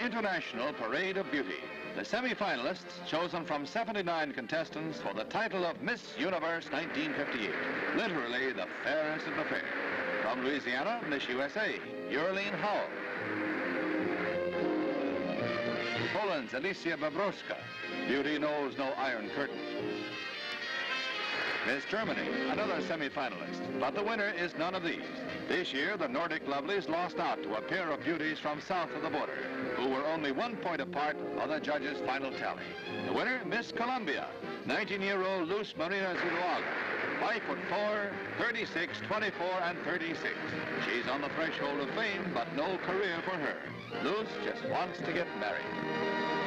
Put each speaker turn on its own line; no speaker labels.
international parade of beauty. The semi-finalists, chosen from 79 contestants for the title of Miss Universe 1958. Literally the fairest of the fair. From Louisiana, Miss USA, Eurlyne Howell. Poland's Alicia Babrowska. Beauty knows no iron curtain. Miss Germany, another semi-finalist, but the winner is none of these. This year, the Nordic lovelies lost out to a pair of beauties from south of the border, who were only one point apart on the judges' final tally. The winner, Miss Colombia, 19-year-old Luz Marina Zuluaga, 5 foot 4, 36, 24, and 36. She's on the threshold of fame, but no career for her. Luz just wants to get married.